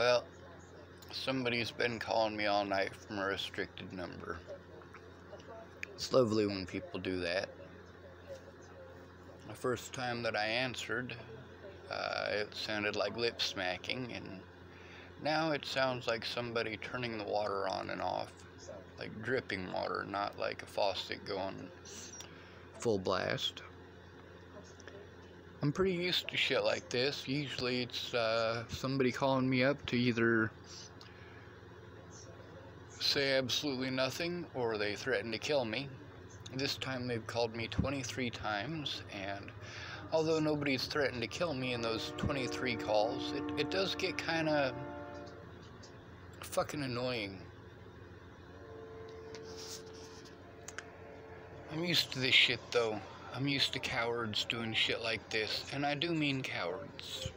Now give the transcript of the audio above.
Well, somebody's been calling me all night from a restricted number. It's lovely when people do that. The first time that I answered, uh, it sounded like lip smacking, and now it sounds like somebody turning the water on and off. Like dripping water, not like a faucet going full blast. I'm pretty used to shit like this. Usually it's uh, somebody calling me up to either say absolutely nothing or they threaten to kill me. This time they've called me 23 times, and although nobody's threatened to kill me in those 23 calls, it, it does get kind of fucking annoying. I'm used to this shit though. I'm used to cowards doing shit like this, and I do mean cowards.